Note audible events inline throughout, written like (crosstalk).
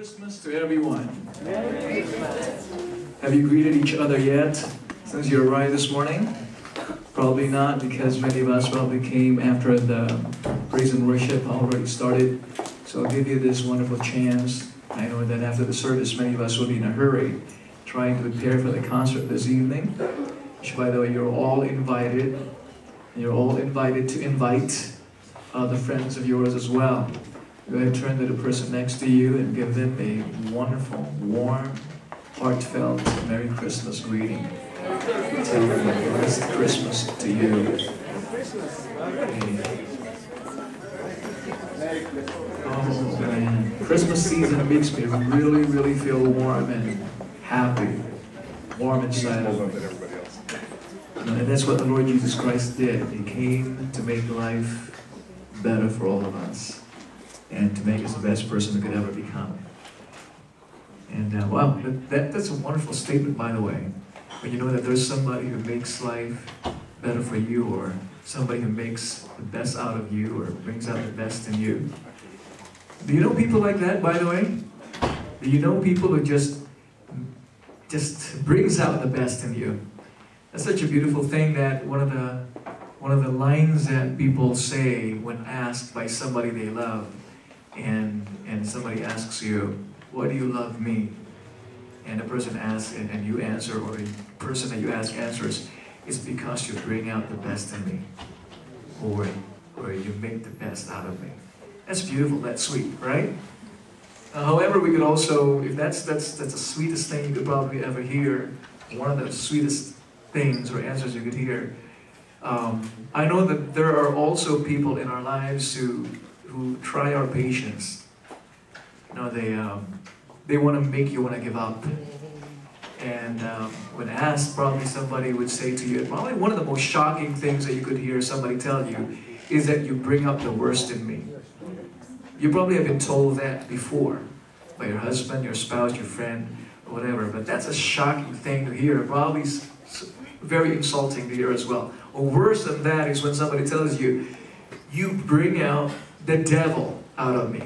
Christmas to everyone. Have you greeted each other yet since you arrived this morning? Probably not because many of us probably came after the praise and worship already started. So I'll give you this wonderful chance. I know that after the service, many of us will be in a hurry trying to prepare for the concert this evening. Which, by the way, you're all invited. You're all invited to invite other friends of yours as well. Go ahead and turn to the person next to you and give them a wonderful, warm, heartfelt Merry Christmas greeting. Tell them blessed Christmas to you. Oh man, Christmas season makes me really, really feel warm and happy, warm inside. And that's what the Lord Jesus Christ did. He came to make life better for all of us and to make us the best person we could ever become. And uh, wow, that, that, that's a wonderful statement, by the way. When you know that there's somebody who makes life better for you, or somebody who makes the best out of you, or brings out the best in you. Do you know people like that, by the way? Do you know people who just just brings out the best in you? That's such a beautiful thing that one of the one of the lines that people say when asked by somebody they love and and somebody asks you, "Why do you love me?" and the person asks and, and you answer, or the person that you ask answers, "It's because you bring out the best in me," or or you make the best out of me. That's beautiful. That's sweet, right? Uh, however, we could also, if that's that's that's the sweetest thing you could probably ever hear, one of the sweetest things or answers you could hear. Um, I know that there are also people in our lives who who try our patience. You know, they um, they want to make you want to give up. And um, when asked, probably somebody would say to you, probably one of the most shocking things that you could hear somebody tell you is that you bring up the worst in me. You probably have been told that before by your husband, your spouse, your friend, or whatever. But that's a shocking thing to hear. Probably very insulting to hear as well. Or worse than that is when somebody tells you, you bring out the devil out of me.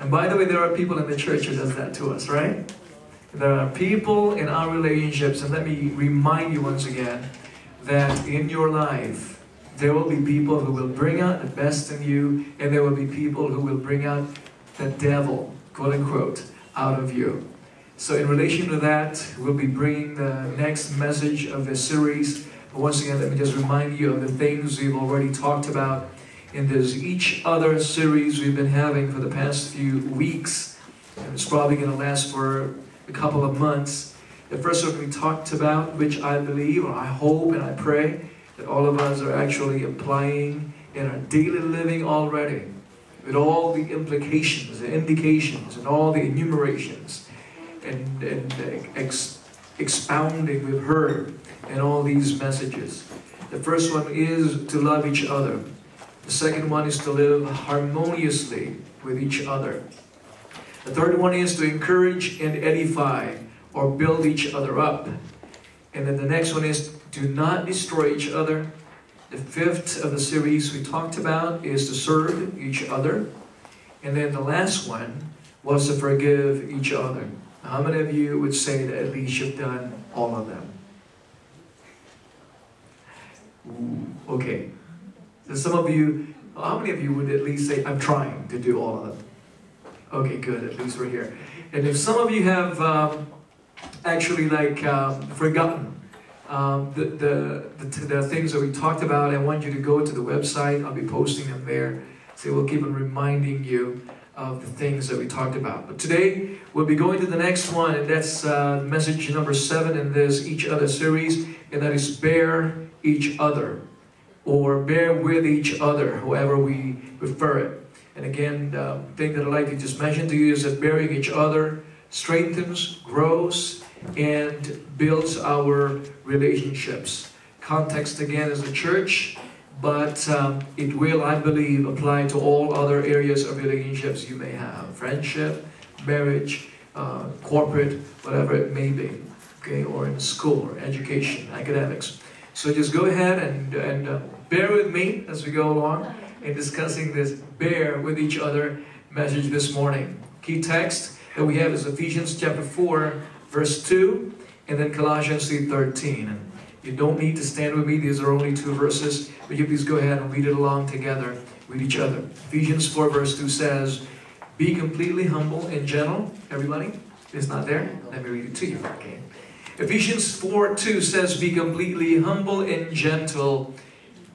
And by the way, there are people in the church who does that to us, right? There are people in our relationships, and let me remind you once again that in your life, there will be people who will bring out the best in you, and there will be people who will bring out the devil, quote unquote, out of you. So, in relation to that, we'll be bringing the next message of this series. But once again, let me just remind you of the things we've already talked about in this each other series we've been having for the past few weeks. And it's probably going to last for a couple of months. The first one we talked about, which I believe, or I hope, and I pray that all of us are actually applying in our daily living already, with all the implications, the indications, and all the enumerations, and, and ex, expounding we've heard in all these messages. The first one is to love each other. The second one is to live harmoniously with each other. The third one is to encourage and edify or build each other up. And then the next one is do not destroy each other. The fifth of the series we talked about is to serve each other. And then the last one was to forgive each other. How many of you would say that at least you've done all of them? Ooh, okay. So some of you, how many of you would at least say, I'm trying to do all of them? Okay, good. At least we're here. And if some of you have um, actually like um, forgotten um, the, the, the, the, things that we talked about, I want you to go to the website. I'll be posting them there. So we'll keep on reminding you of the things that we talked about. But today, we'll be going to the next one, and that's uh, message number seven in this Each Other series, and that is bear each other, or bear with each other, however we prefer it. And again, the thing that I'd like to just mention to you is that bearing each other strengthens, grows, and builds our relationships. Context again is the church, but um, it will, I believe, apply to all other areas of relationships you may have friendship, marriage, uh, corporate, whatever it may be, okay, or in school or education, academics. So just go ahead and, and uh, bear with me as we go along in discussing this bear with each other message this morning. key text that we have is Ephesians chapter 4, verse 2, and then Colossians 3, 13. And you don't need to stand with me. These are only two verses. But you please go ahead and read it along together with each other. Ephesians 4, verse 2 says, Be completely humble and gentle. Everybody? It's not there? Let me read it to you. Okay. Ephesians 4, 2 says, Be completely humble and gentle.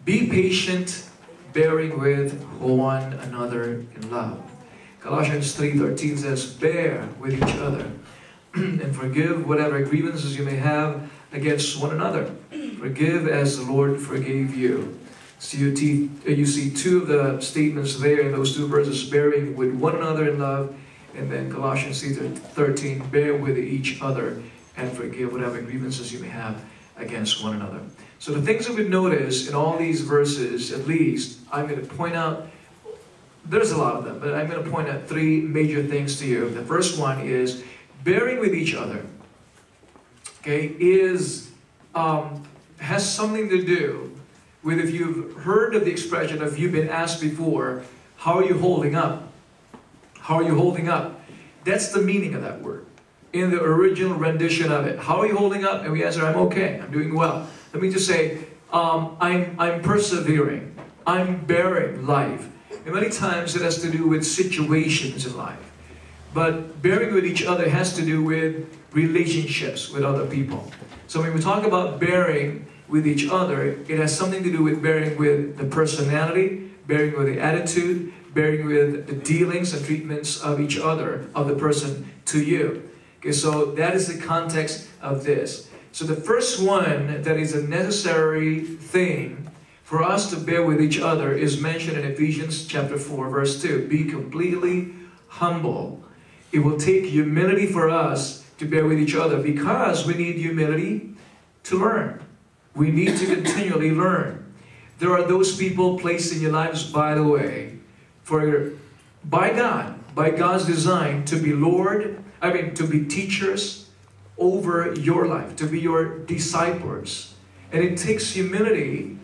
Be patient, bearing with one another in love. Colossians 3.13 says, Bear with each other (clears throat) and forgive whatever grievances you may have against one another. Forgive as the Lord forgave you. So you, uh, you see two of the statements there in those two verses, bearing with one another in love, and then Colossians 3.13, bear with each other and forgive whatever grievances you may have against one another. So the things that we notice in all these verses, at least, I'm going to point out, there's a lot of them, but I'm going to point out three major things to you. The first one is bearing with each other, okay, is, um, has something to do with if you've heard of the expression, if you've been asked before, how are you holding up? How are you holding up? That's the meaning of that word in the original rendition of it. How are you holding up? And we answer, I'm okay, I'm doing well. Let me just say, um, I'm, I'm persevering, I'm bearing life. And many times it has to do with situations in life. But bearing with each other has to do with relationships with other people. So when we talk about bearing with each other, it has something to do with bearing with the personality, bearing with the attitude, bearing with the dealings and treatments of each other, of the person to you. Okay, so that is the context of this. So the first one that is a necessary thing for us to bear with each other is mentioned in Ephesians chapter 4, verse 2. Be completely humble. It will take humility for us to bear with each other because we need humility to learn. We need to continually learn. There are those people placed in your lives, by the way, for by God, by God's design, to be Lord I mean, to be teachers over your life, to be your disciples. And it takes humility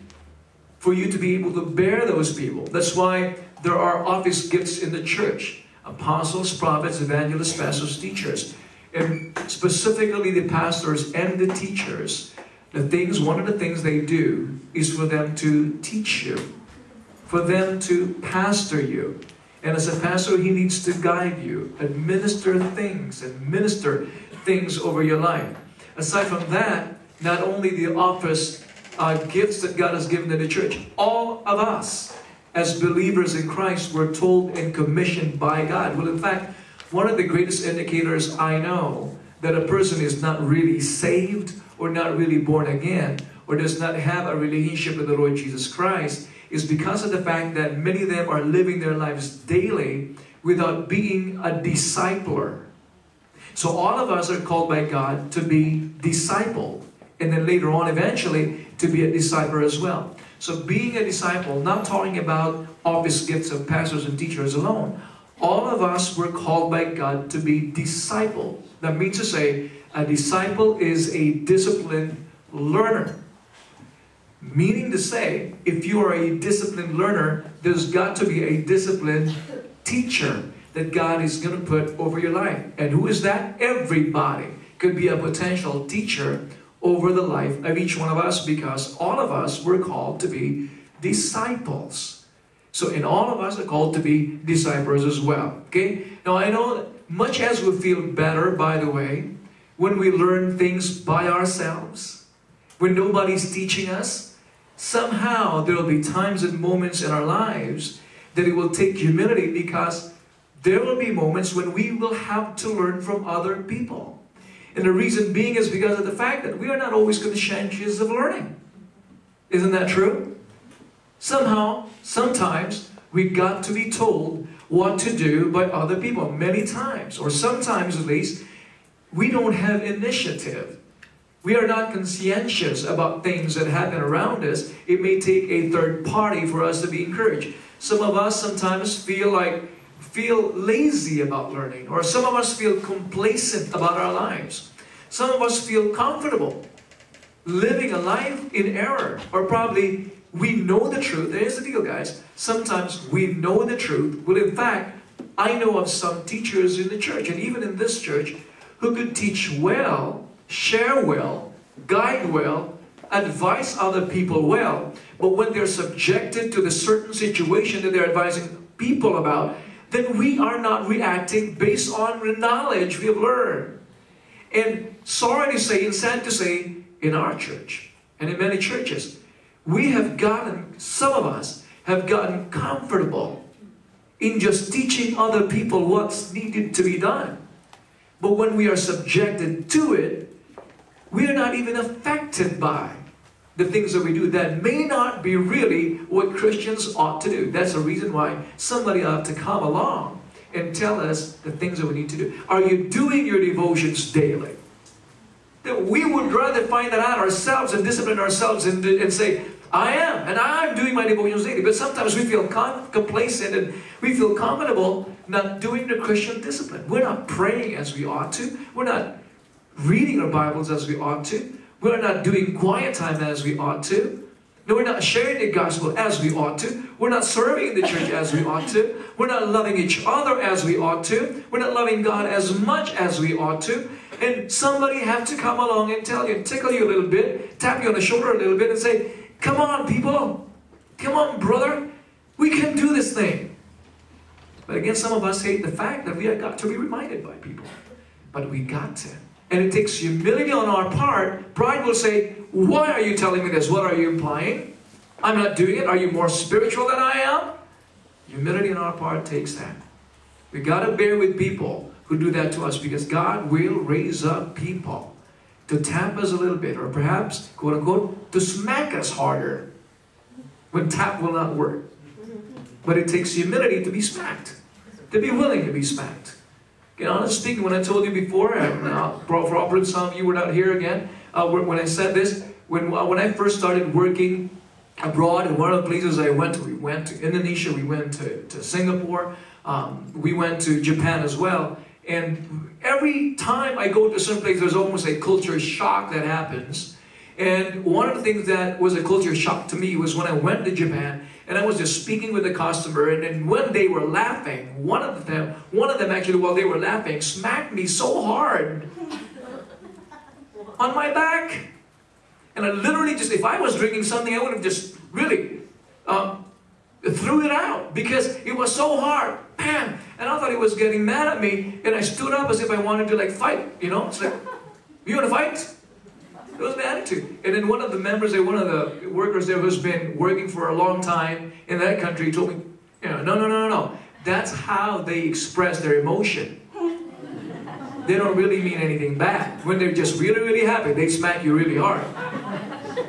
for you to be able to bear those people. That's why there are office gifts in the church apostles, prophets, evangelists, pastors, teachers. And specifically the pastors and the teachers, the things, one of the things they do is for them to teach you, for them to pastor you. And as a pastor, he needs to guide you, administer things, administer things over your life. Aside from that, not only the office uh, gifts that God has given to the church, all of us as believers in Christ were told and commissioned by God. Well, in fact, one of the greatest indicators I know that a person is not really saved or not really born again or does not have a relationship with the Lord Jesus Christ is because of the fact that many of them are living their lives daily without being a discipler. So all of us are called by God to be disciple, and then later on, eventually, to be a disciple as well. So being a disciple, not talking about office gifts of pastors and teachers alone. All of us were called by God to be disciple. That means to say, a disciple is a disciplined learner. Meaning to say, if you are a disciplined learner, there's got to be a disciplined teacher that God is going to put over your life. And who is that? Everybody could be a potential teacher over the life of each one of us because all of us were called to be disciples. So, and all of us are called to be disciples as well. Okay? Now, I know much as we feel better, by the way, when we learn things by ourselves, when nobody's teaching us, somehow there will be times and moments in our lives that it will take humility because there will be moments when we will have to learn from other people. And the reason being is because of the fact that we are not always conscientious of learning. Isn't that true? Somehow, sometimes, we got to be told what to do by other people many times, or sometimes at least, we don't have initiative. We are not conscientious about things that happen around us. It may take a third party for us to be encouraged. Some of us sometimes feel like, feel lazy about learning, or some of us feel complacent about our lives. Some of us feel comfortable living a life in error, or probably we know the truth. There's the deal, guys. Sometimes we know the truth. Well, in fact, I know of some teachers in the church, and even in this church, who could teach well, share well, guide well, advise other people well, but when they're subjected to the certain situation that they're advising people about, then we are not reacting based on the knowledge we have learned. And sorry to say, and sad to say, in our church and in many churches, we have gotten, some of us have gotten comfortable in just teaching other people what's needed to be done. But when we are subjected to it, we are not even affected by the things that we do that may not be really what Christians ought to do. That's the reason why somebody ought to come along and tell us the things that we need to do. Are you doing your devotions daily? That we would rather find that out ourselves and discipline ourselves and, and say, I am, and I'm doing my devotions daily. But sometimes we feel complacent and we feel comfortable not doing the Christian discipline. We're not praying as we ought to. We're not reading our Bibles as we ought to. We're not doing quiet time as we ought to. No, we're not sharing the gospel as we ought to. We're not serving the church as we ought to. We're not loving each other as we ought to. We're not loving God as much as we ought to. And somebody have to come along and tell you, tickle you a little bit, tap you on the shoulder a little bit and say, come on people, come on brother, we can do this thing. But again, some of us hate the fact that we have got to be reminded by people. But we got to and it takes humility on our part, pride will say, Why are you telling me this? What are you implying? I'm not doing it. Are you more spiritual than I am? Humility on our part takes that. We got to bear with people who do that to us because God will raise up people to tap us a little bit or perhaps, quote unquote, to smack us harder when tap will not work. But it takes humility to be smacked, to be willing to be smacked. Know, honestly speaking, when I told you before, and uh, for Robert, some of you were not here again, uh, when I said this, when, uh, when I first started working abroad, and one of the places I went to, we went to Indonesia, we went to, to Singapore, um, we went to Japan as well, and every time I go to some place, there's almost a culture shock that happens. And one of the things that was a culture shock to me was when I went to Japan and I was just speaking with the customer, and then when they were laughing, one of them, one of them actually, while they were laughing, smacked me so hard (laughs) on my back. And I literally just, if I was drinking something, I would have just really um, threw it out because it was so hard. Bam! And I thought he was getting mad at me, and I stood up as if I wanted to like fight, you know? It's like, you want to fight? It was the attitude. And then one of the members there, one of the workers there who's been working for a long time in that country told me, you know, no, no, no, no, no. That's how they express their emotion. (laughs) They don't really mean anything bad. When they're just really, really happy, they smack you really hard.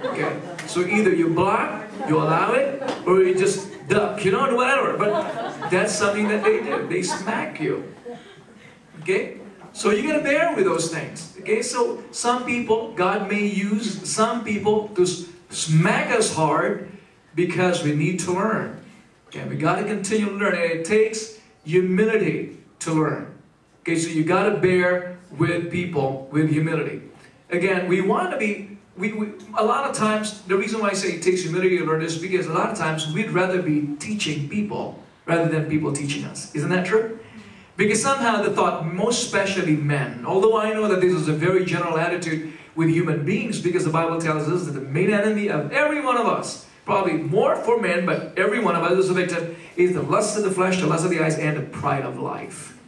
Okay? So either you block, you allow it, or you just duck, you know, whatever. But that's something that they do. They smack you. Okay? So you gotta bear with those things. Okay, so some people, God may use some people to smack us hard because we need to learn. Okay, we continue to learn, and it takes humility to learn. Okay, so you gotta bear with people with humility. Again, we want to be. We, we, a lot of times, the reason why I say it takes humility to learn is because a lot of times we'd rather be teaching people rather than people teaching us. Isn't that true? Because somehow the thought, most especially men, although I know that this is a very general attitude with human beings, because the Bible tells us that the main enemy of every one of us, probably more for men, but every one of us is a victim, is the lust of the flesh, the lust of the eyes, and the pride of life.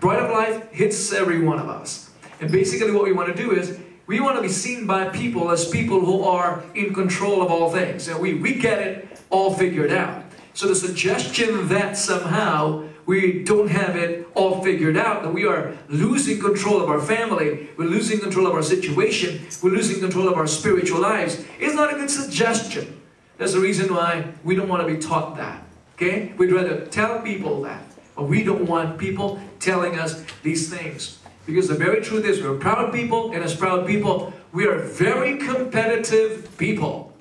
Pride of life hits every one of us. And basically what we want to do is, we want to be seen by people as people who are in control of all things. And we, we get it all figured out. So the suggestion that somehow we don't have it all figured out, that we are losing control of our family, we're losing control of our situation, we're losing control of our spiritual lives, it's not a good suggestion. That's the reason why we don't want to be taught that. Okay? We'd rather tell people that. But we don't want people telling us these things. Because the very truth is, we're proud people, and as proud people, we are very competitive people.